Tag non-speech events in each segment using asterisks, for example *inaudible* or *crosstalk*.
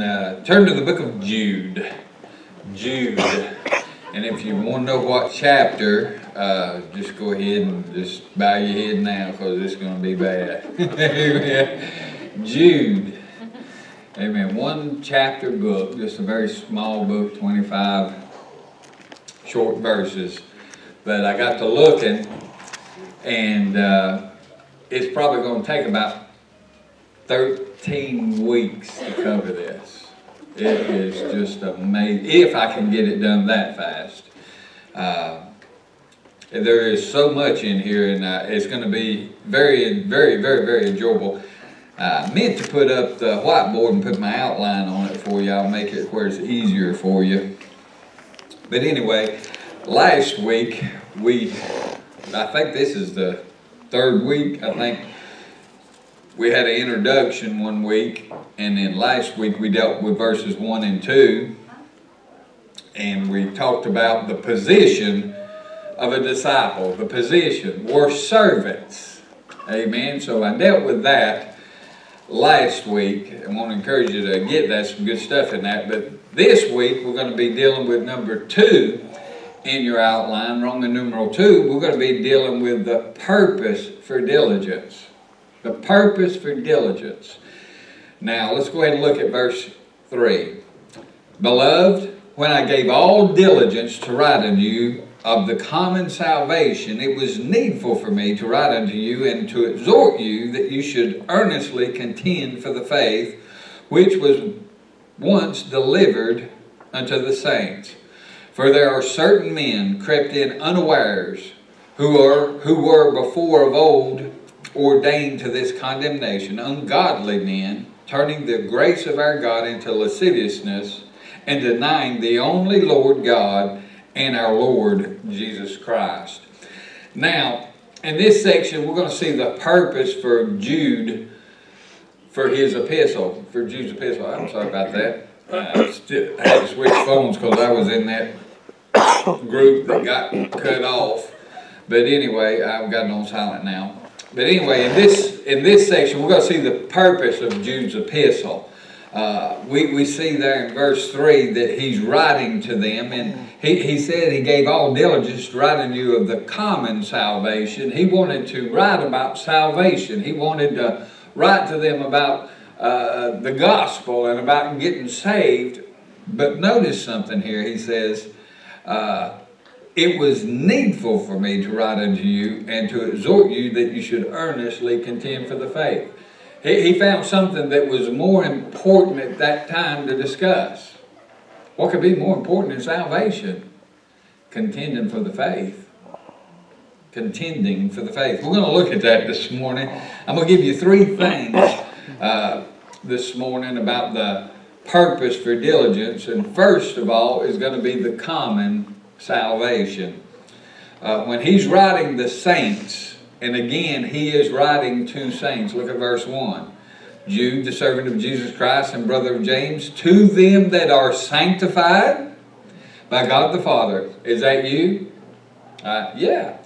Uh, turn to the book of Jude. Jude. And if you want to know what chapter, uh, just go ahead and just bow your head now because it's going to be bad. *laughs* Jude. Amen. One chapter book, just a very small book, 25 short verses. But I got to looking, and uh, it's probably going to take about 13 weeks to cover this. It is just amazing, if I can get it done that fast. Uh, there is so much in here, and uh, it's going to be very, very, very, very enjoyable. I meant to put up the whiteboard and put my outline on it for you. I'll make it where it's easier for you. But anyway, last week we, I think this is the third week, I think we had an introduction one week, and then last week we dealt with verses 1 and 2, and we talked about the position of a disciple, the position. We're servants. Amen. So I dealt with that last week. I want to encourage you to get that, some good stuff in that. But this week we're going to be dealing with number two in your outline, Roman numeral two. We're going to be dealing with the purpose for diligence. The purpose for diligence. Now, let's go ahead and look at verse 3. Beloved, when I gave all diligence to write unto you of the common salvation, it was needful for me to write unto you and to exhort you that you should earnestly contend for the faith which was once delivered unto the saints. For there are certain men crept in unawares, who are who were before of old ordained to this condemnation, ungodly men, turning the grace of our God into lasciviousness, and denying the only Lord God and our Lord Jesus Christ. Now, in this section, we're going to see the purpose for Jude for his epistle, for Jude's epistle. I'm sorry about that. I, still, I had to switch phones because I was in that group that got cut off. But anyway, I've got it on silent now. But anyway, in this in this section, we're going to see the purpose of Jude's epistle. Uh, we, we see there in verse 3 that he's writing to them, and he, he said he gave all diligence to writing you of the common salvation. He wanted to write about salvation. He wanted to write to them about uh, the gospel and about getting saved. But notice something here. He says, uh, it was needful for me to write unto you and to exhort you that you should earnestly contend for the faith. He, he found something that was more important at that time to discuss. What could be more important than salvation? Contending for the faith. Contending for the faith. We're going to look at that this morning. I'm going to give you three things uh, this morning about the purpose for diligence. And first of all is going to be the common salvation. Uh, when he's writing the saints, and again, he is writing to saints. Look at verse 1. Jude, the servant of Jesus Christ and brother of James, to them that are sanctified by God the Father. Is that you? Uh, yeah.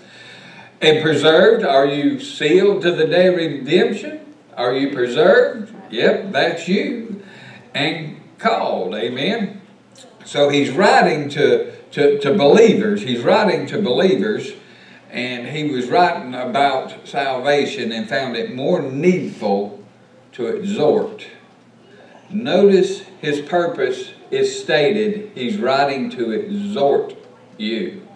And preserved, are you sealed to the day of redemption? Are you preserved? Yep, that's you. And called, amen. So he's writing to to, to believers. He's writing to believers, and he was writing about salvation and found it more needful to exhort. Notice his purpose is stated. He's writing to exhort you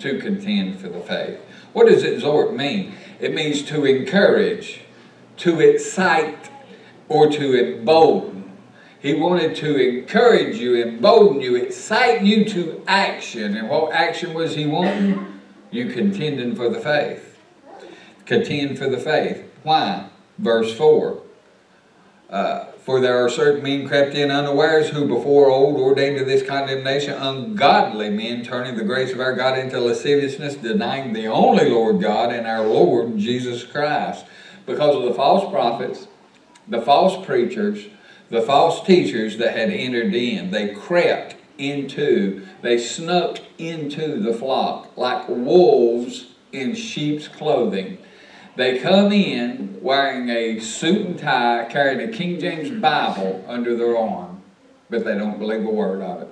to contend for the faith. What does exhort mean? It means to encourage, to excite, or to embolden. He wanted to encourage you, embolden you, excite you to action. And what action was he wanting? You contending for the faith. Contend for the faith. Why? Verse 4. Uh, for there are certain men crept in unawares who before old ordained to this condemnation, ungodly men turning the grace of our God into lasciviousness, denying the only Lord God and our Lord Jesus Christ. Because of the false prophets, the false preachers, the false teachers that had entered in. They crept into, they snuck into the flock like wolves in sheep's clothing. They come in wearing a suit and tie, carrying a King James Bible under their arm, but they don't believe a word of it.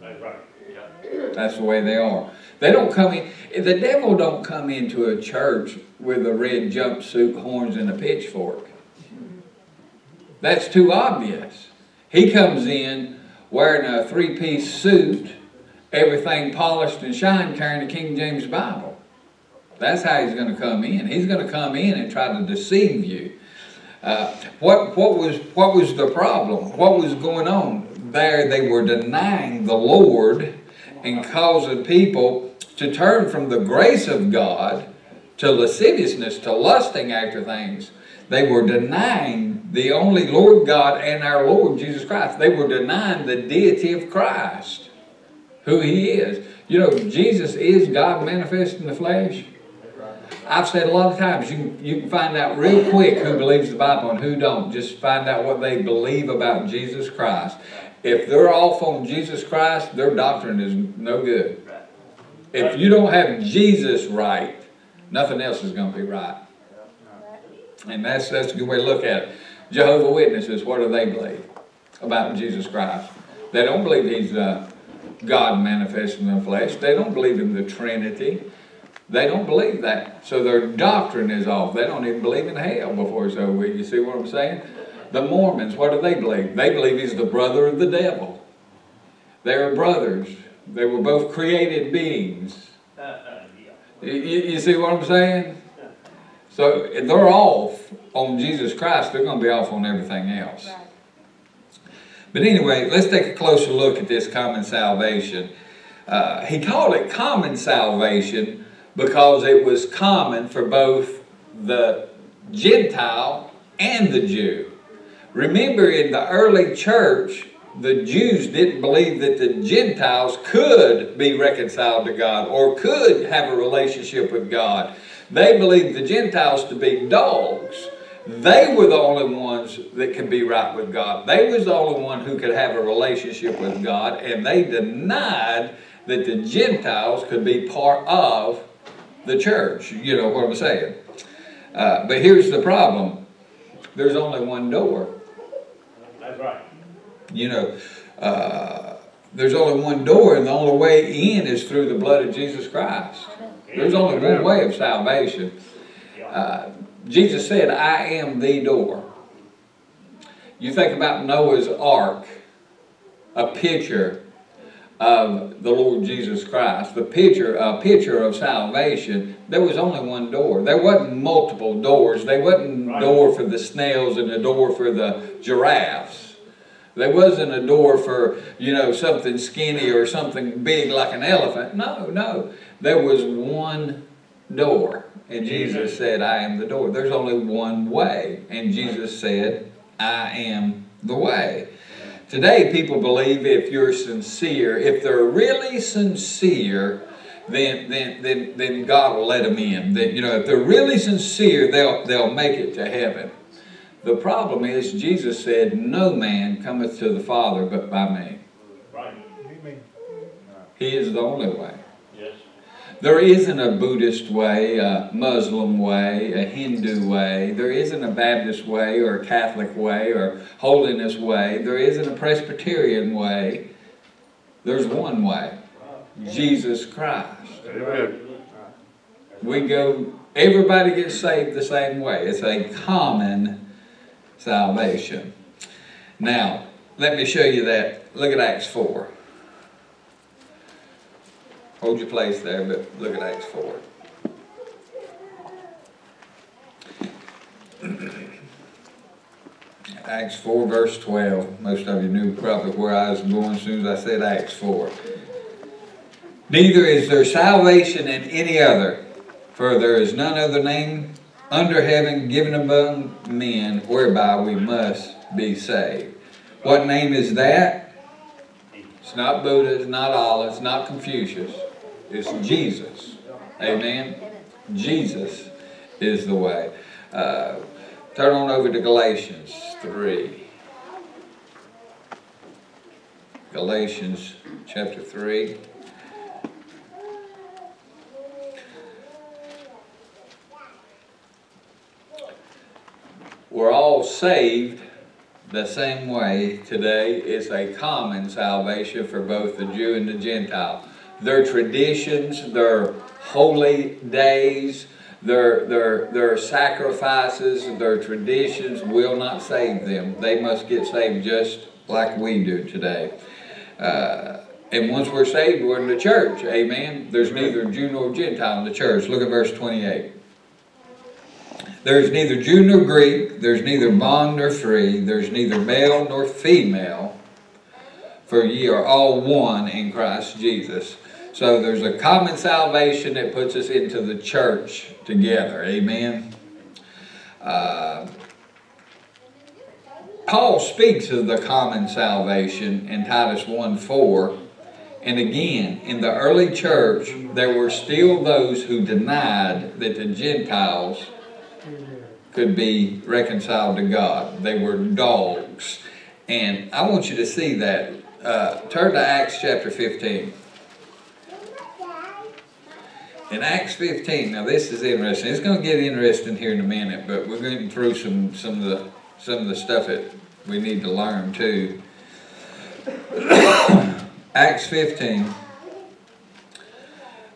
That's right. That's the way they are. They don't come in, the devil don't come into a church with a red jumpsuit, horns, and a pitchfork. That's too obvious. He comes in wearing a three-piece suit, everything polished and shined, carrying a King James Bible. That's how he's going to come in. He's going to come in and try to deceive you. Uh, what, what, was, what was the problem? What was going on? There they were denying the Lord and causing people to turn from the grace of God to lasciviousness, to lusting after things. They were denying the only Lord God and our Lord Jesus Christ. They were denying the deity of Christ, who He is. You know, Jesus is God manifest in the flesh. I've said a lot of times, you can, you can find out real quick who believes the Bible and who don't. Just find out what they believe about Jesus Christ. If they're off on Jesus Christ, their doctrine is no good. If you don't have Jesus right, nothing else is going to be right. And that's, that's a good way to look at it. Jehovah Witnesses, what do they believe about Jesus Christ? They don't believe he's uh, God manifested in the flesh. They don't believe in the Trinity. They don't believe that. So their doctrine is off. They don't even believe in hell before it's over. You see what I'm saying? The Mormons, what do they believe? They believe he's the brother of the devil. They are brothers. They were both created beings. Uh, uh. You, you see what I'm saying? So they're off on Jesus Christ, they're going to be off on everything else. But anyway, let's take a closer look at this common salvation. Uh, he called it common salvation because it was common for both the Gentile and the Jew. Remember, in the early church, the Jews didn't believe that the Gentiles could be reconciled to God or could have a relationship with God. They believed the Gentiles to be dogs. They were the only ones that could be right with God. They was the only one who could have a relationship with God, and they denied that the Gentiles could be part of the church. You know what I'm saying? Uh, but here's the problem. There's only one door. That's right. You know, uh, there's only one door, and the only way in is through the blood of Jesus Christ. There's only one way of salvation. Uh, Jesus said, I am the door. You think about Noah's ark, a picture of the Lord Jesus Christ, the picture, a picture of salvation, there was only one door. There wasn't multiple doors. There wasn't a Right. door for the snails and a door for the giraffes. There wasn't a door for, you know, something skinny or something big like an elephant. No, no. There was one door. And Jesus said, I am the door. There's only one way. And Jesus said, I am the way. Today, people believe if you're sincere, if they're really sincere, then, then, then, then God will let them in. That, you know, if they're really sincere, they'll, they'll make it to heaven. The problem is, Jesus said, No man cometh to the Father but by me. Right. He is the only way. There isn't a Buddhist way, a Muslim way, a Hindu way. There isn't a Baptist way or a Catholic way or holiness way. There isn't a Presbyterian way. There's one way. Jesus Christ. Amen. We go, everybody gets saved the same way. It's a common salvation. Now, let me show you that. Look at Acts 4. Hold your place there, but look at Acts 4. *clears throat* Acts 4, verse 12. Most of you knew probably where I was going as soon as I said Acts 4. Neither is there salvation in any other, for there is none other name under heaven given among men whereby we must be saved. What name is that? It's not Buddha, it's not Allah, it's not Confucius. It's Jesus. Amen? Jesus is the way. Uh, turn on over to Galatians 3. Galatians chapter 3. We're all saved the same way today. It's a common salvation for both the Jew and the Gentile. Their traditions, their holy days, their, their, their sacrifices, their traditions will not save them. They must get saved just like we do today. Uh, and once we're saved, we're in the church. Amen. There's neither Jew nor Gentile in the church. Look at verse 28. There's neither Jew nor Greek, there's neither bond nor free, there's neither male nor female, for ye are all one in Christ Jesus. So there's a common salvation that puts us into the church together. Amen. Uh, Paul speaks of the common salvation in Titus 1 4. And again, in the early church, there were still those who denied that the Gentiles could be reconciled to God. They were dogs. And I want you to see that. Uh, turn to Acts chapter 15. In Acts 15, now this is interesting. It's going to get interesting here in a minute, but we're going through some, some of the some of the stuff that we need to learn too. *coughs* Acts 15,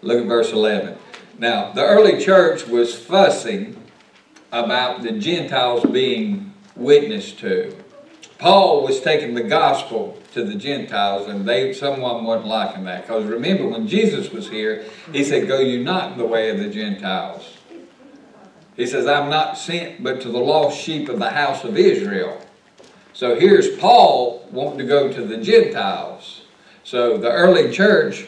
look at verse 11. Now, the early church was fussing about the Gentiles being witnessed to. Paul was taking the gospel to the Gentiles, and they someone wasn't liking that. Because remember, when Jesus was here, he said, Go you not in the way of the Gentiles. He says, I'm not sent but to the lost sheep of the house of Israel. So here's Paul wanting to go to the Gentiles. So the early church,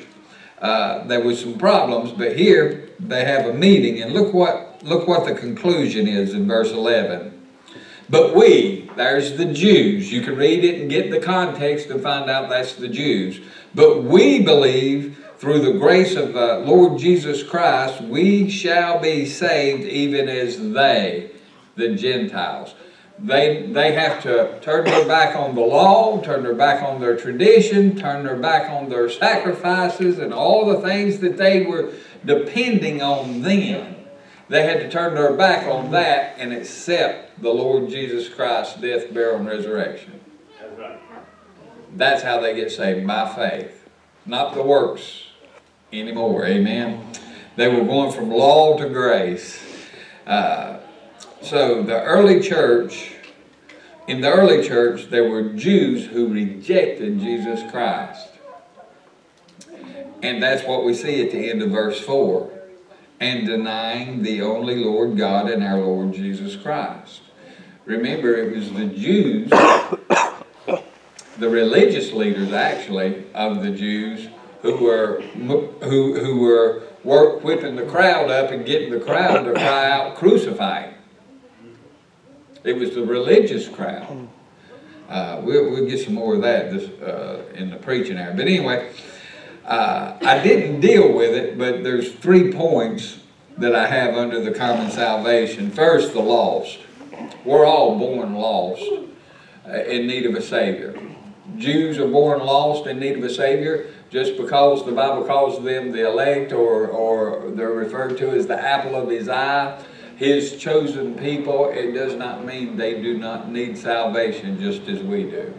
uh, there was some problems, but here they have a meeting, and look what look what the conclusion is in verse 11. But we, there's the Jews. You can read it and get the context and find out that's the Jews. But we believe through the grace of uh, Lord Jesus Christ, we shall be saved even as they, the Gentiles. They, they have to turn their back on the law, turn their back on their tradition, turn their back on their sacrifices and all the things that they were depending on then. They had to turn their back on that and accept the Lord Jesus Christ's death, burial, and resurrection. That's right. That's how they get saved, by faith. Not the works anymore. Amen. They were going from law to grace. Uh, so the early church, in the early church, there were Jews who rejected Jesus Christ. And that's what we see at the end of verse 4 and denying the only Lord God and our Lord Jesus Christ. Remember, it was the Jews, *coughs* the religious leaders actually of the Jews, who were who who were work, whipping the crowd up and getting the crowd to cry out, "Crucify him!" It was the religious crowd. Uh, we'll, we'll get some more of that this, uh, in the preaching area. But anyway, uh, I didn't deal with it, but there's three points that I have under the common salvation. First, the lost. We're all born lost uh, in need of a Savior. Jews are born lost in need of a Savior just because the Bible calls them the elect or, or they're referred to as the apple of His eye, His chosen people. It does not mean they do not need salvation just as we do.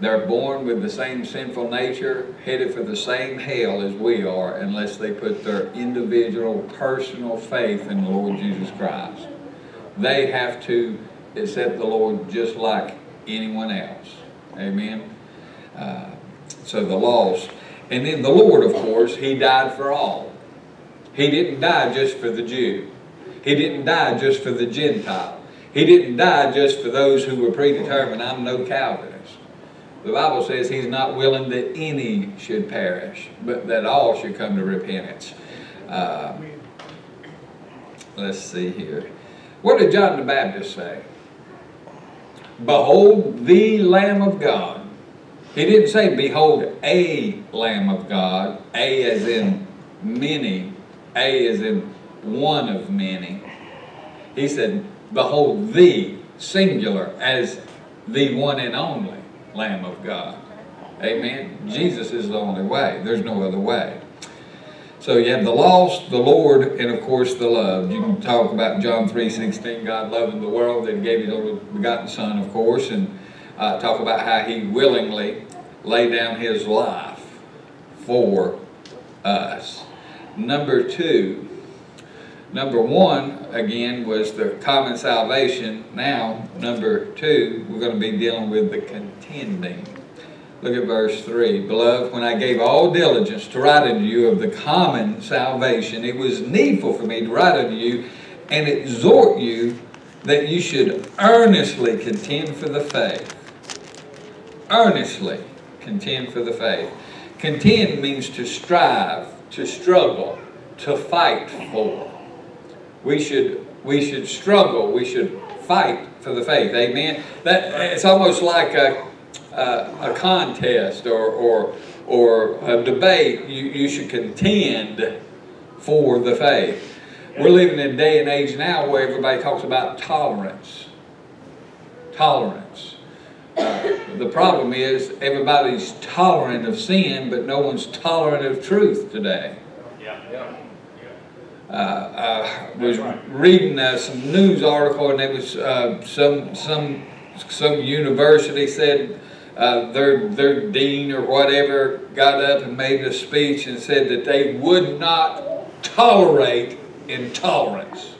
They're born with the same sinful nature, headed for the same hell as we are, unless they put their individual, personal faith in the Lord Jesus Christ. They have to accept the Lord just like anyone else. Amen. Uh, so the lost. And then the Lord, of course, He died for all. He didn't die just for the Jew. He didn't die just for the Gentile. He didn't die just for those who were predetermined. I'm no Calvinist. The Bible says he's not willing that any should perish, but that all should come to repentance. Uh, let's see here. What did John the Baptist say? Behold the Lamb of God. He didn't say, Behold a Lamb of God, a as in many, a as in one of many. He said, Behold the singular as the one and only Lamb of God. Amen. Jesus is the only way. There's no other way. So you have the lost, the Lord, and of course the loved. You can talk about John 3.16, God loving the world, that gave his only begotten Son, of course, and uh, talk about how he willingly laid down his life for us. Number two, number one, again, was the common salvation. Now, number two, we're going to be dealing with the contending. Look at verse 3. Beloved, when I gave all diligence to write unto you of the common salvation, it was needful for me to write unto you and exhort you that you should earnestly contend for the faith. Earnestly contend for the faith. Contend means to strive, to struggle, to fight for. We should, we should struggle, we should fight for the faith. Amen? That, it's almost like a uh, a contest or, or, or a debate, you, you should contend for the faith. We're living in a day and age now where everybody talks about tolerance. Tolerance. Uh, the problem is everybody's tolerant of sin, but no one's tolerant of truth today. Yeah, yeah. Uh, I was reading uh, some news article, and it was uh, some some some university said uh, their, their dean or whatever got up and made a speech and said that they would not tolerate intolerance.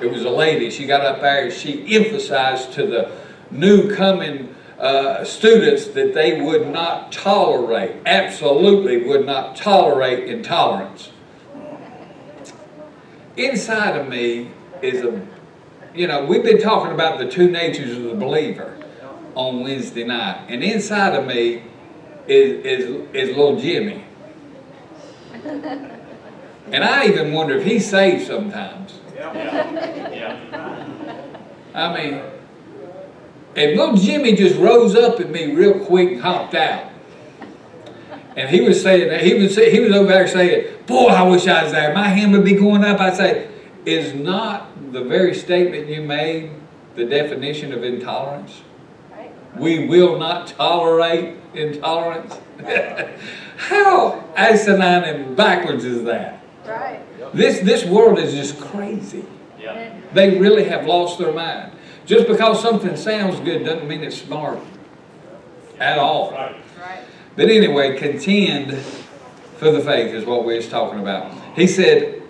It was a lady, she got up there and she emphasized to the new coming uh, students that they would not tolerate, absolutely would not tolerate intolerance. Inside of me is a, you know, we've been talking about the two natures of the believer on Wednesday night. And inside of me is, is, is little Jimmy. And I even wonder if he's saved sometimes. Yeah, yeah. I mean, and little Jimmy just rose up at me real quick and hopped out. And he was saying that he was he was over there saying, "Boy, I wish I was there. My hand would be going up." I say, "Is not the very statement you made the definition of intolerance?" We will not tolerate intolerance. *laughs* How asinine and backwards is that? Right. This, this world is just crazy. Yeah. They really have lost their mind. Just because something sounds good doesn't mean it's smart at all. Right. But anyway, contend for the faith is what we're talking about. He said,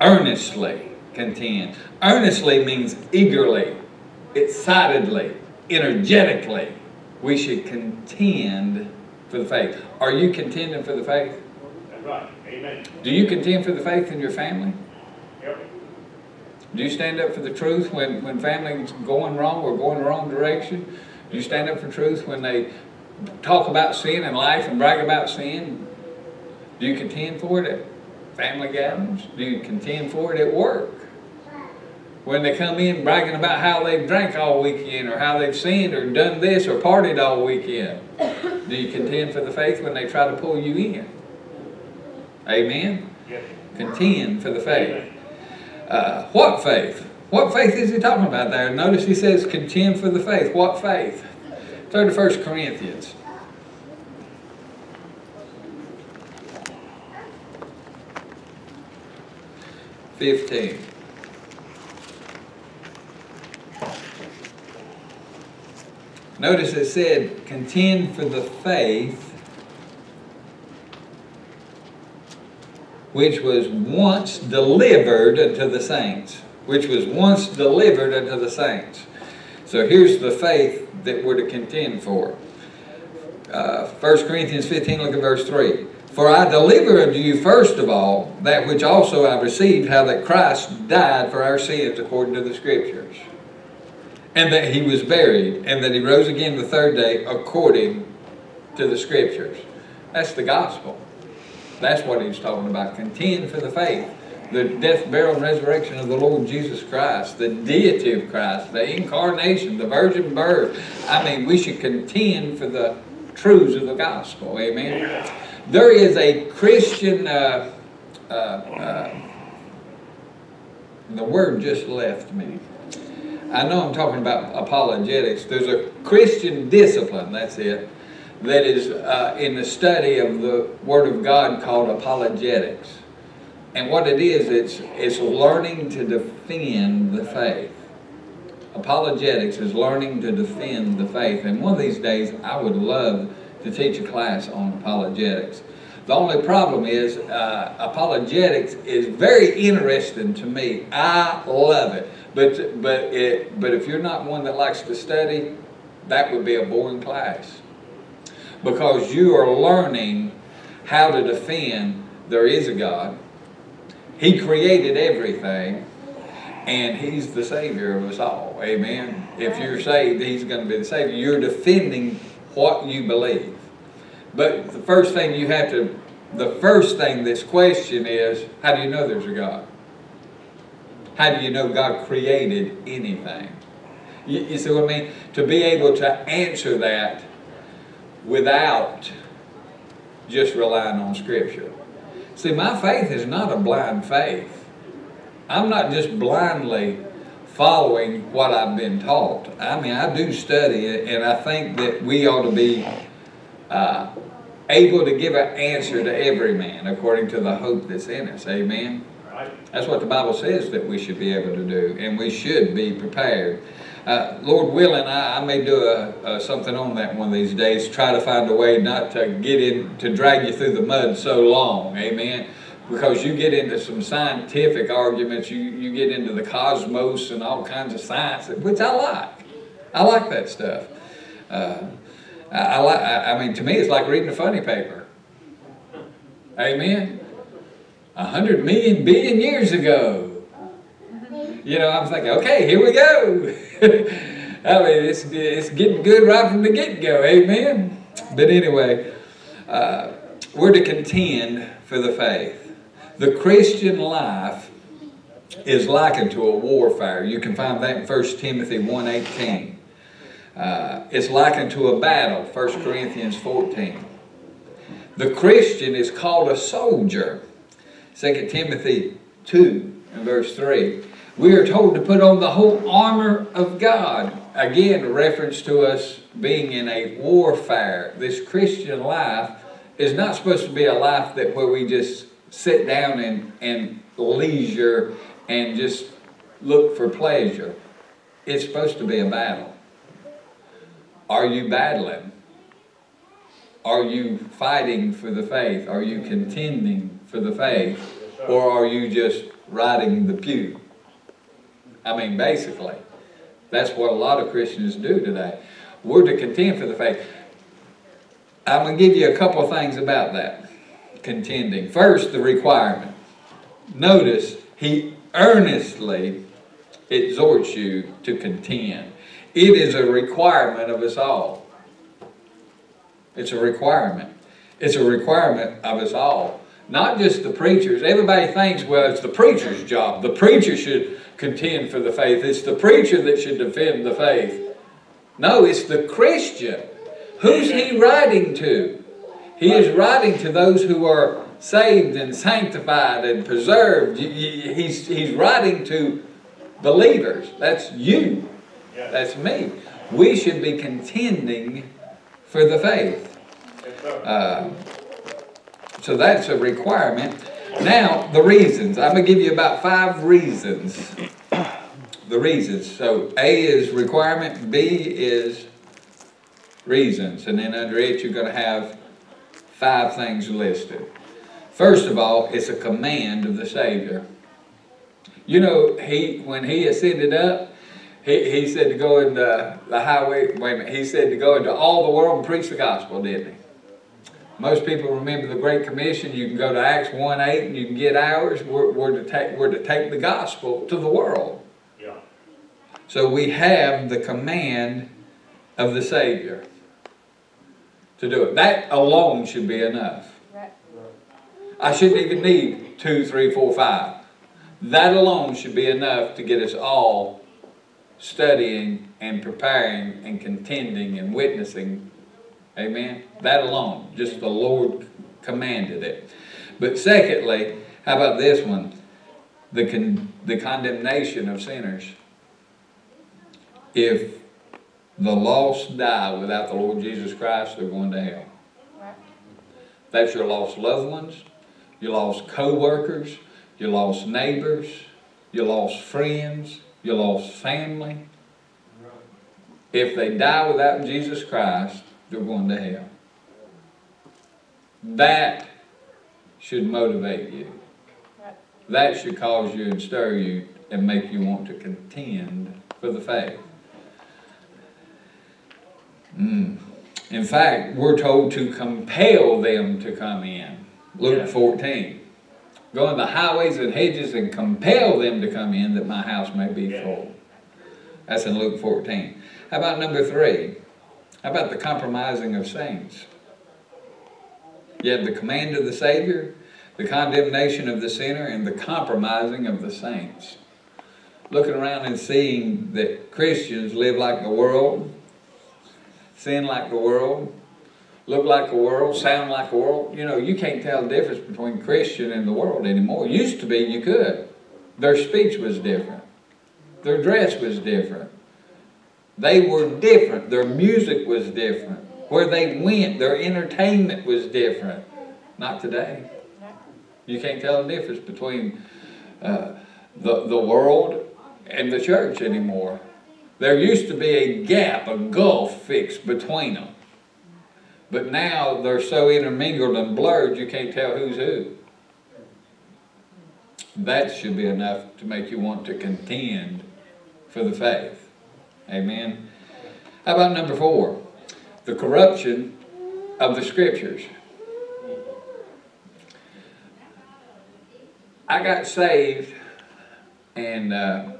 earnestly contend. Earnestly means eagerly, excitedly, energetically, we should contend for the faith. Are you contending for the faith? That's right. Amen. Do you contend for the faith in your family? Yep. Do you stand up for the truth when, when family's going wrong or going the wrong direction? Do you stand up for truth when they talk about sin in life and brag about sin? Do you contend for it at family gatherings? Do you contend for it at work? when they come in bragging about how they've drank all weekend or how they've sinned or done this or partied all weekend. Do you contend for the faith when they try to pull you in? Amen? Yes. Contend for the faith. Uh, what faith? What faith is he talking about there? Notice he says contend for the faith. What faith? Turn to 1 Corinthians. Fifteen. Notice it said, contend for the faith which was once delivered unto the saints. Which was once delivered unto the saints. So here's the faith that we're to contend for. Uh, 1 Corinthians 15, look at verse 3. For I deliver unto you first of all that which also I received, how that Christ died for our sins according to the Scriptures and that he was buried, and that he rose again the third day according to the scriptures. That's the gospel. That's what he's talking about. Contend for the faith. The death, burial, and resurrection of the Lord Jesus Christ, the deity of Christ, the incarnation, the virgin birth. I mean, we should contend for the truths of the gospel. Amen. There is a Christian, uh, uh, uh, the word just left me. I know I'm talking about apologetics. There's a Christian discipline, that's it, that is uh, in the study of the Word of God called apologetics. And what it is, it's, it's learning to defend the faith. Apologetics is learning to defend the faith. And one of these days, I would love to teach a class on apologetics. The only problem is, uh, apologetics is very interesting to me. I love it. But, but, it, but if you're not one that likes to study, that would be a boring class. Because you are learning how to defend there is a God. He created everything, and He's the Savior of us all. Amen. If you're saved, He's going to be the Savior. You're defending what you believe. But the first thing you have to, the first thing this question is, how do you know there's a God? How do you know God created anything? You, you see what I mean? To be able to answer that without just relying on Scripture. See, my faith is not a blind faith. I'm not just blindly following what I've been taught. I mean, I do study it, and I think that we ought to be uh, able to give an answer to every man according to the hope that's in us. Amen. That's what the Bible says that we should be able to do, and we should be prepared. Uh, Lord willing, I, I may do a, a, something on that one of these days. Try to find a way not to get in to drag you through the mud so long. Amen. Because you get into some scientific arguments, you, you get into the cosmos and all kinds of science, which I like. I like that stuff. Uh, I, I like. I mean, to me, it's like reading a funny paper. Amen. A hundred million billion years ago. You know, I'm thinking, okay, here we go. *laughs* I mean, it's, it's getting good right from the get-go, amen? But anyway, uh, we're to contend for the faith. The Christian life is likened to a warfare. You can find that in 1 Timothy 1.18. Uh, it's likened to a battle, 1 Corinthians 14. The Christian is called a soldier, 2 Timothy 2 and verse 3. We are told to put on the whole armor of God. Again, reference to us being in a warfare. This Christian life is not supposed to be a life that where we just sit down and, and leisure and just look for pleasure. It's supposed to be a battle. Are you battling? Are you fighting for the faith? Are you contending for the faith? Or are you just riding the pew? I mean, basically, that's what a lot of Christians do today. We're to contend for the faith. I'm going to give you a couple of things about that contending. First, the requirement. Notice, he earnestly exhorts you to contend. It is a requirement of us all. It's a requirement. It's a requirement of us all. Not just the preachers. Everybody thinks, well, it's the preacher's job. The preacher should contend for the faith. It's the preacher that should defend the faith. No, it's the Christian. Who's he writing to? He is writing to those who are saved and sanctified and preserved. He's, he's writing to believers. That's you. That's me. We should be contending for the faith. Uh, so that's a requirement. Now, the reasons. I'm going to give you about five reasons. The reasons. So, A is requirement, B is reasons. And then under it, you're going to have five things listed. First of all, it's a command of the Savior. You know, he when he ascended up, he, he said to go into the highway, wait a minute, he said to go into all the world and preach the gospel, didn't he? Most people remember the Great Commission. You can go to Acts 1 8 and you can get ours. We're, we're, to take, we're to take the gospel to the world. Yeah. So we have the command of the Savior to do it. That alone should be enough. Right. I shouldn't even need two, three, four, five. That alone should be enough to get us all studying and preparing and contending and witnessing Amen? That alone, just the Lord commanded it. But secondly, how about this one? The, con the condemnation of sinners. If the lost die without the Lord Jesus Christ, they're going to hell. That's your lost loved ones, your lost co-workers, your lost neighbors, your lost friends, your lost family. If they die without Jesus Christ, they're going to hell. That should motivate you. That should cause you and stir you and make you want to contend for the faith. Mm. In fact, we're told to compel them to come in. Luke Yeah. 14. Go in the highways and hedges and compel them to come in that my house may be Yeah. full. That's in Luke 14. How about number three? How about the compromising of saints? You have the command of the Savior, the condemnation of the sinner, and the compromising of the saints. Looking around and seeing that Christians live like the world, sin like the world, look like the world, sound like the world. You know, you can't tell the difference between Christian and the world anymore. Used to be, you could. Their speech was different. Their dress was different. They were different. Their music was different. Where they went, their entertainment was different. Not today. You can't tell the difference between uh, the, the world and the church anymore. There used to be a gap, a gulf fixed between them. But now they're so intermingled and blurred you can't tell who's who. That should be enough to make you want to contend for the faith. Amen. How about number four? The corruption of the scriptures. I got saved and uh,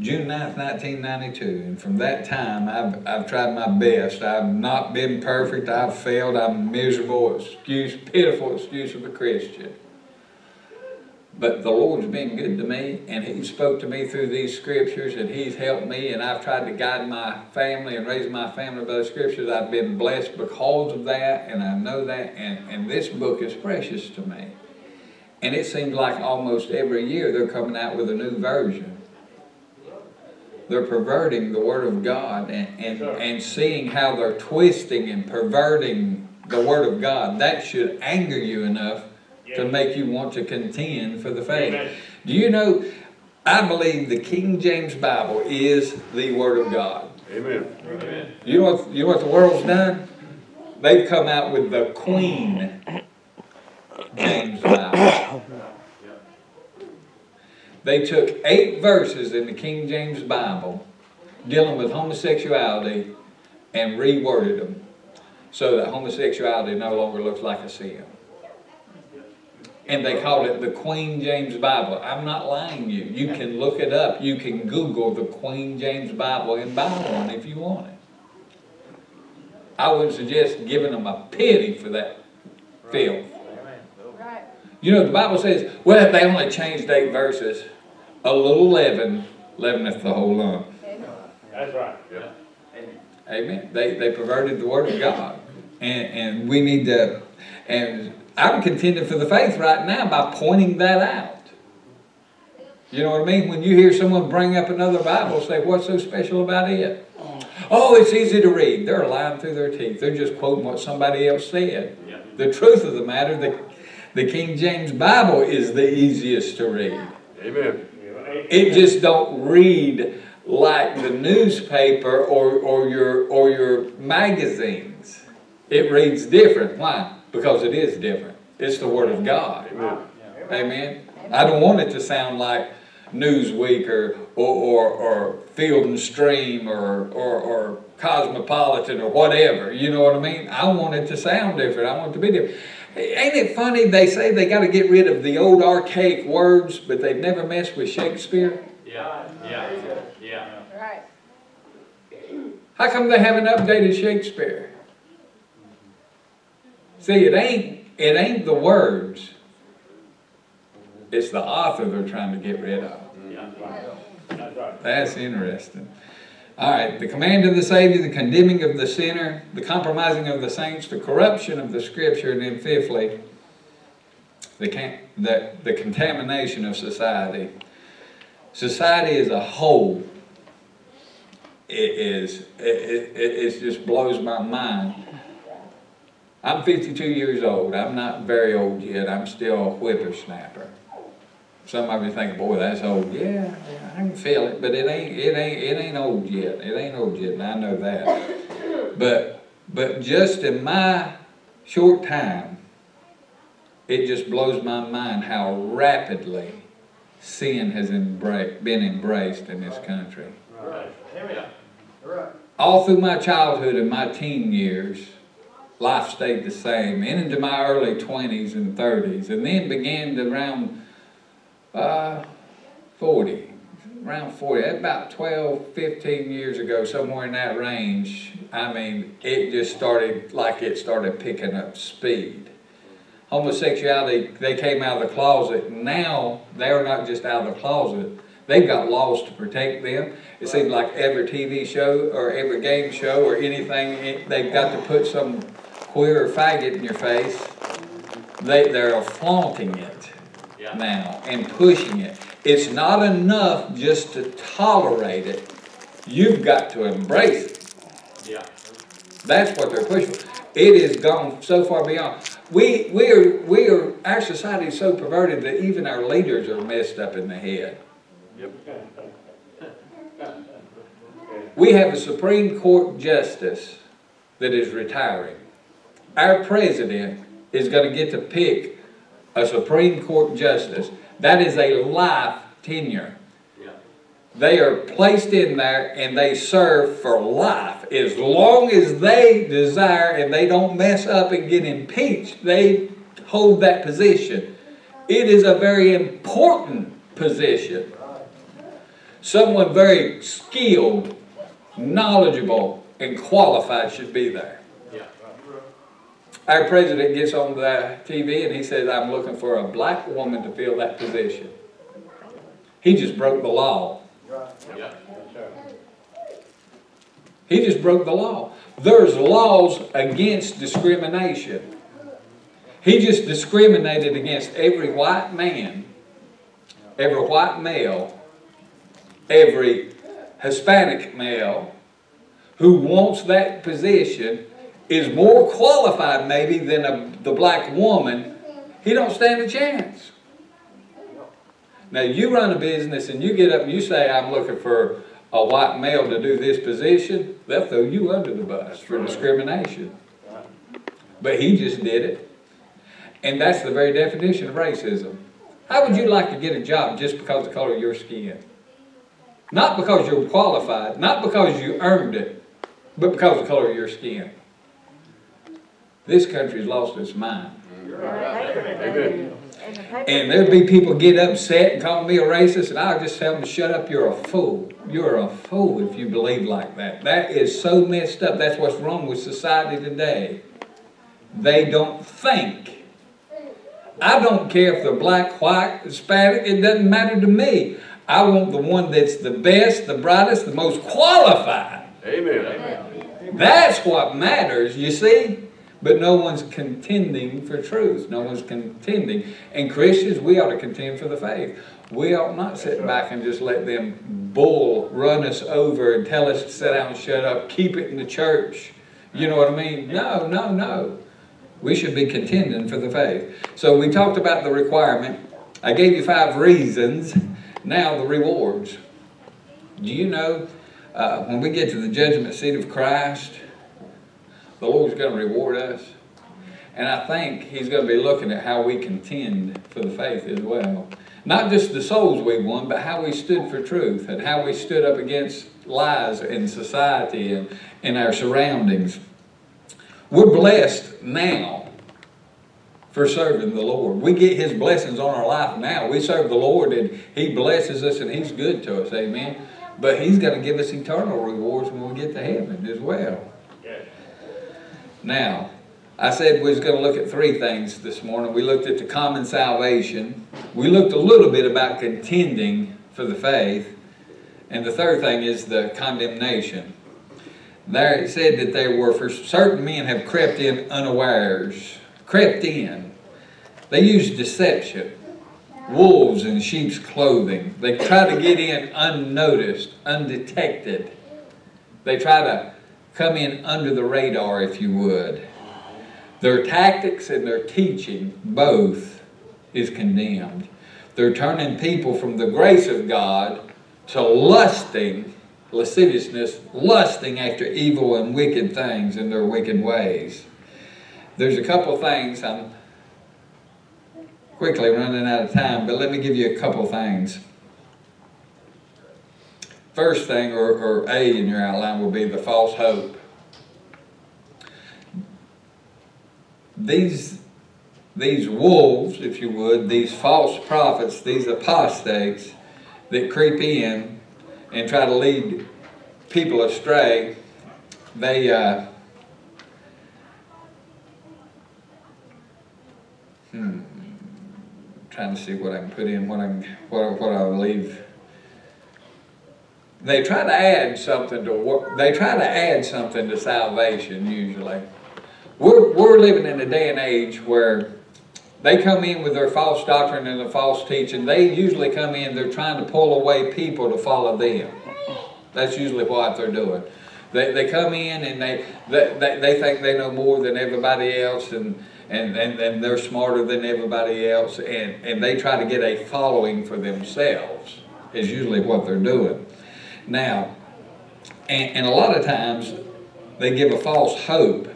June 9th, 1992. And from that time, I've, I've tried my best. I've not been perfect. I've failed. I'm miserable, excuse, pitiful excuse of a Christian. But the Lord's been good to me, and He spoke to me through these scriptures, and He's helped me, and I've tried to guide my family and raise my family by the scriptures. I've been blessed because of that, and I know that, and, and this book is precious to me. And it seems like almost every year they're coming out with a new version. They're perverting the Word of God and, and, and seeing how they're twisting and perverting the Word of God. That should anger you enough to make you want to contend for the faith. Amen. Do you know, I believe the King James Bible is the Word of God. Amen. Amen. You know what, you know what the world's done? They've come out with the Queen James Bible. They took eight verses in the King James Bible dealing with homosexuality and reworded them so that homosexuality no longer looks like a sin. And they called it the Queen James Bible. I'm not lying to you. You can look it up. You can Google the Queen James Bible and buy one if you want it. I would suggest giving them a pity for that filth. Right. You know, the Bible says, well, if they only changed eight verses, a little leaven leaveneth the whole lump. That's right. Amen. They, they perverted the Word of God. And, and we need to, and I'm contending for the faith right now by pointing that out. You know what I mean? When you hear someone bring up another Bible, say, what's so special about it? Oh, it's easy to read. They're lying through their teeth. They're just quoting what somebody else said. Yeah. The truth of the matter, the, the King James Bible is the easiest to read. Amen. It just don't read like the newspaper or, or your or your magazines. It reads different. Why? Because it is different. It's the Word of God. Amen. Amen. I don't want it to sound like Newsweek or or, or, or Field and Stream or, or or Cosmopolitan or whatever. You know what I mean? I want it to sound different. I want it to be different. Ain't it funny? They say they got to get rid of the old archaic words, but they've never messed with Shakespeare. Yeah, yeah, yeah. Right. How come they haven't updated Shakespeare? See, it ain't it ain't the words. It's the author they're trying to get rid of. That's interesting. All right, the command of the Savior, the condemning of the sinner, the compromising of the saints, the corruption of the Scripture, and then fifthly, the, can- the, the contamination of society. Society as a whole it is, it, it, it just blows my mind. I'm fifty-two years old, I'm not very old yet, I'm still a whippersnapper. Some of you think, boy, that's old, yeah, yeah, I can feel it, but it ain't, it ain't, it ain't old yet, it ain't old yet, and I know that. But, but just in my short time, it just blows my mind how rapidly sin has embra- been embraced in this country. Right. All through my childhood and my teen years, life stayed the same, and into my early 20s and 30s, and then began to around uh, 40. Around 40, about 12, 15 years ago, somewhere in that range, I mean, it just started like it started picking up speed. Homosexuality, they came out of the closet. Now, they're not just out of the closet, they've got laws to protect them. It seems like every TV show or every game show or anything, they've got to put some queer or faggot in your face. They, they're flaunting it Yeah. now and pushing it. It's not enough just to tolerate it. You've got to embrace it. Yeah. That's what they're pushing. It has gone so far beyond. We, we are, we are, our society is so perverted that even our leaders are messed up in the head. Yep. We have a Supreme Court justice that is retiring. Our president is going to get to pick a Supreme Court justice. That is a life tenure. Yeah. They are placed in there and they serve for life. As long as they desire and they don't mess up and get impeached, they hold that position. It is a very important position. Someone very skilled, knowledgeable, and qualified should be there. Our president gets on the TV and he says, I'm looking for a black woman to fill that position. He just broke the law. He just broke the law. There's laws against discrimination. He just discriminated against every white man, every white male, every Hispanic male who wants that position is more qualified maybe than a, the black woman. He don't stand a chance. Now you run a business and you get up and you say, I'm looking for a white male to do this position, they'll throw you under the bus for discrimination. But he just did it. And that's the very definition of racism. How would you like to get a job just because of the color of your skin? Not because you're qualified, not because you earned it, but because of the color of your skin. This country's lost its mind. And there'd be people get upset and call me a racist, and I'll just tell them, shut up, you're a fool. You're a fool if you believe like that. That is so messed up. That's what's wrong with society today. They don't think. I don't care if they're black, white, Hispanic, it doesn't matter to me. I want the one that's the best, the brightest, the most qualified. Amen. That's what matters, you see? But no one's contending for truth. No one's contending. And Christians, we ought to contend for the faith. We ought not sit back and just let them bull run us over and tell us to sit down and shut up, keep it in the church. You know what I mean? No, no, no. We should be contending for the faith. So we talked about the requirement. I gave you five reasons. Now the rewards. Do you know uh, when we get to the judgment seat of Christ, the Lord's going to reward us. And I think He's going to be looking at how we contend for the faith as well. Not just the souls we won, but how we stood for truth and how we stood up against lies in society and in our surroundings. We're blessed now for serving the Lord. We get His blessings on our life now. We serve the Lord and He blesses us and He's good to us. Amen. But He's going to give us eternal rewards when we get to heaven as well. Now, I said we was going to look at three things this morning. We looked at the common salvation. We looked a little bit about contending for the faith. And the third thing is the condemnation. There it said that there were, for certain men have crept in unawares. Crept in. They used deception. Wolves in sheep's clothing. They try to get in unnoticed, undetected. They try to come in under the radar, if you would. Their tactics and their teaching, both, is condemned. They're turning people from the grace of God to lusting, lasciviousness, lusting after evil and wicked things in their wicked ways. There's a couple things, I'm quickly running out of time, but let me give you a couple things. First thing, or, or A in your outline, will be the false hope. These, these wolves, if you would, these false prophets, these apostates that creep in and try to lead people astray, they, uh, hmm, trying to see what I can put in, what I what, what I'll leave. They try to add something to work. They try to add something to salvation. Usually, we're we're living in a day and age where they come in with their false doctrine and the false teaching. They usually come in. They're trying to pull away people to follow them. That's usually what they're doing. They, they come in and they, they, they think they know more than everybody else and, and, and, and they're smarter than everybody else and, and they try to get a following for themselves is usually what they're doing. Now, and, and a lot of times they give a false hope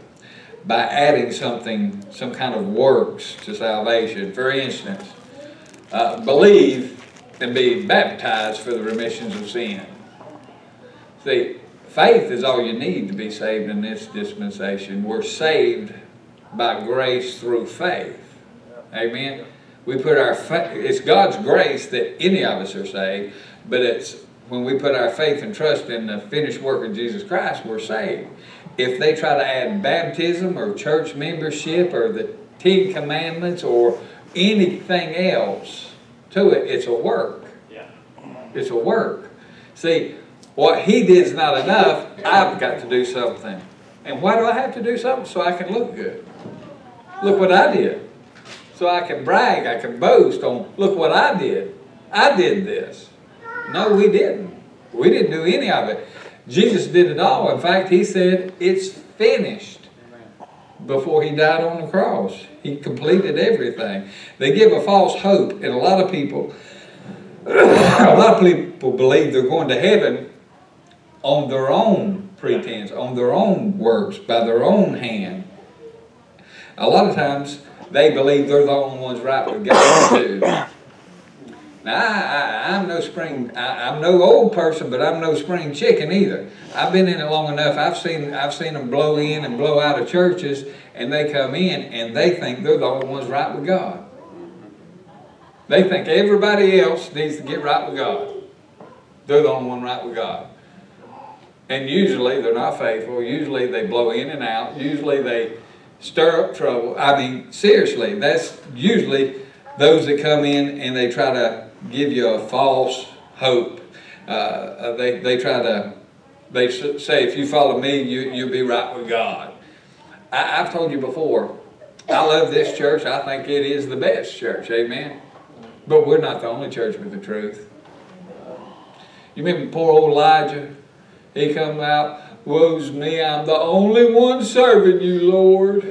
by adding something, some kind of works to salvation. For instance, uh, believe and be baptized for the remissions of sin. See, faith is all you need to be saved in this dispensation. We're saved by grace through faith. Amen. We put our faith, it's God's grace that any of us are saved, but it's when we put our faith and trust in the finished work of Jesus Christ, we're saved. If they try to add baptism or church membership or the Ten Commandments or anything else to it, it's a work. Yeah. It's a work. See, what he did is not enough. I've got to do something. And why do I have to do something? So I can look good. Look what I did. So I can brag, I can boast on, look what I did. I did this. No, we didn't. We didn't do any of it. Jesus did it all. In fact, he said, it's finished before he died on the cross. He completed everything. They give a false hope, and a lot of people, *coughs* a lot of people believe they're going to heaven on their own pretense, on their own works, by their own hand. A lot of times they believe they're the only ones right with God too. Now, I, am no spring, I, am no old person, but I'm no spring chicken either. I've been in it long enough. I've seen, I've seen them blow in and blow out of churches, and they come in and they think they're the only ones right with God. They think everybody else needs to get right with God. They're the only one right with God. And usually they're not faithful. Usually they blow in and out. Usually they stir up trouble. I mean, seriously, that's usually those that come in and they try to give you a false hope. Uh, they, they try to, they say, if you follow me, you, you'll be right with God. I, I've told you before, I love this church. I think it is the best church. Amen. But we're not the only church with the truth. You remember poor old Elijah? He come out, woes me, I'm the only one serving you, Lord.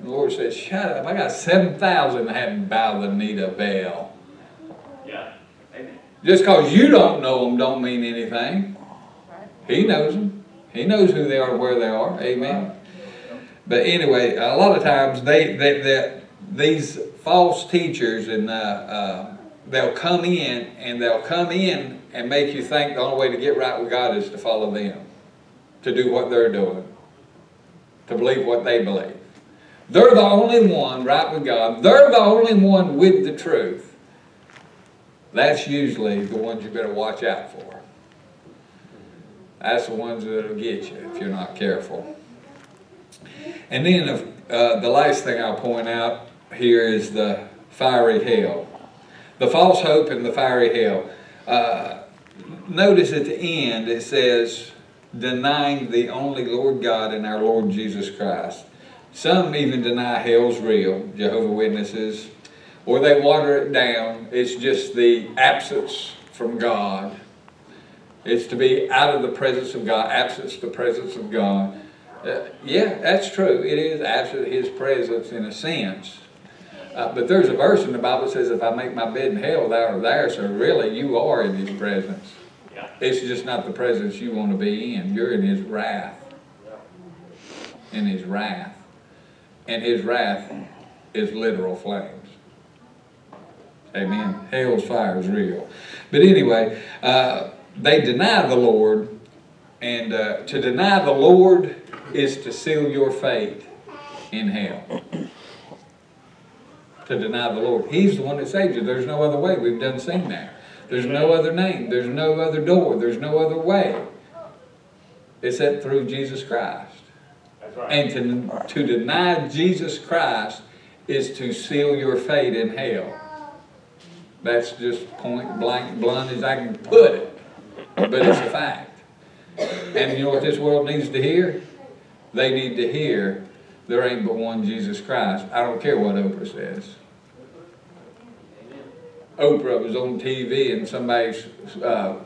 The Lord said, shut up. I got 7,000 that haven't bowed the knee to Baal. Just because you don't know them don't mean anything. He knows them. He knows who they are, where they are. Amen. But anyway, a lot of times they, they, they these false teachers and uh, uh, they'll come in and they'll come in and make you think the only way to get right with God is to follow them, to do what they're doing, to believe what they believe. They're the only one right with God. They're the only one with the truth. That's usually the ones you better watch out for. That's the ones that'll get you if you're not careful. And then uh, the last thing I'll point out here is the fiery hell. The false hope and the fiery hell. Uh, notice at the end it says, denying the only Lord God and our Lord Jesus Christ. Some even deny hell's real, Jehovah Witnesses, or they water it down. It's just the absence from God. It's to be out of the presence of God, absence the presence of God. Uh, yeah, that's true. It is absent His presence in a sense. Uh, but there's a verse in the Bible that says, "If I make my bed in hell, thou art there." So really, you are in His presence. Yeah. It's just not the presence you want to be in. You're in His wrath. In His wrath, and His wrath is literal flames. Amen. Hell's fire is real. But anyway, uh, they deny the Lord, and uh, to deny the Lord is to seal your fate in hell. To deny the Lord. He's the one that saves you. There's no other way. We've done seen that. There's no other name. There's no other door. There's no other way. Except through Jesus Christ. Right. And to, to deny Jesus Christ is to seal your fate in hell. That's just point blank, blunt as I can put it. But it's a fact. And you know what this world needs to hear? They need to hear there ain't but one Jesus Christ. I don't care what Oprah says. Oprah was on TV and somebody's uh,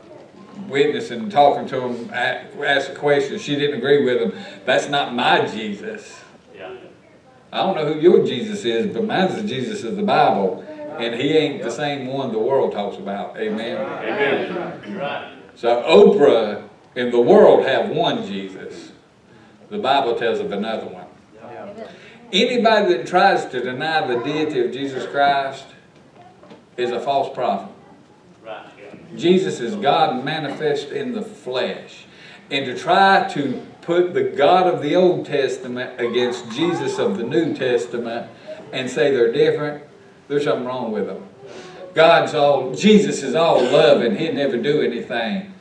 witnessing, talking to him, asked a question. She didn't agree with him. That's not my Jesus. I don't know who your Jesus is, but mine's the Jesus of the Bible, and he ain't the same one the world talks about. Amen. Amen. So Oprah and the world have one Jesus. The Bible tells of another one. Anybody that tries to deny the deity of Jesus Christ is a false prophet. Jesus is God manifest in the flesh. And to try to put the God of the Old Testament against Jesus of the New Testament and say they're different, there's something wrong with them. God's all, Jesus is all love and he'd never do anything.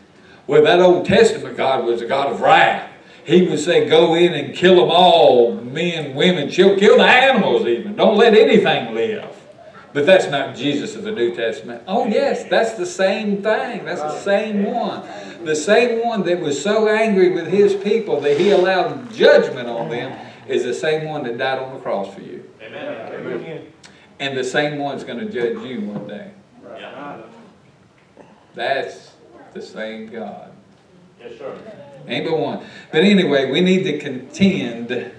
Well, that Old Testament God was a God of wrath. He would say, go in and kill them all, men, women, children, kill the animals even. Don't let anything live. But that's not Jesus of the New Testament. Oh, yes, that's the same thing. That's the same one. The same one that was so angry with his people that he allowed judgment on them is the same one that died on the cross for you. Amen. Amen. And the same one's going to judge you one day. Yeah. That's the same God. Yes, sir. Ain't but one. But anyway, we need to contend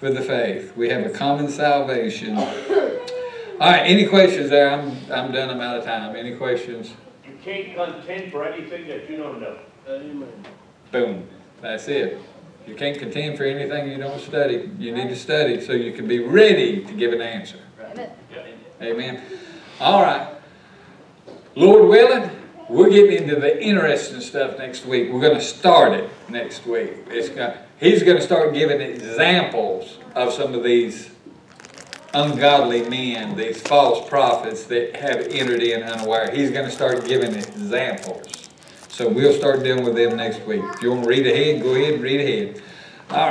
for the faith. We have a common salvation. All right, any questions there? I'm, I'm done. I'm out of time. Any questions? You can't contend for anything that you don't know. Amen. Boom. That's it. You can't contend for anything you don't study. You need to study so you can be ready to give an answer. Amen. Amen. All right. Lord willing, we're getting into the interesting stuff next week. We're going to start it next week. It's going, he's going to start giving examples of some of these ungodly men, these false prophets that have entered in unaware. He's going to start giving examples. So we'll start dealing with them next week. If you want to read ahead, go ahead and read ahead. All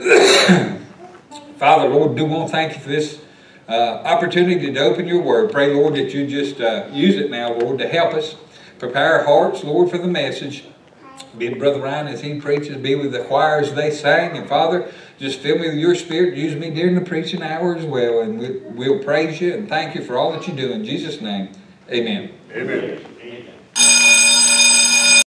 right. *coughs* Father, Lord, do want to thank you for this uh, opportunity to open your word. Pray, Lord, that you just uh, use it now, Lord, to help us prepare our hearts, Lord, for the message. Be with Brother Ryan as he preaches, be with the choir as they sang. And Father, just fill me with your spirit. Use me during the preaching hour as well. And we, we'll praise you and thank you for all that you do. In Jesus' name, amen. Amen.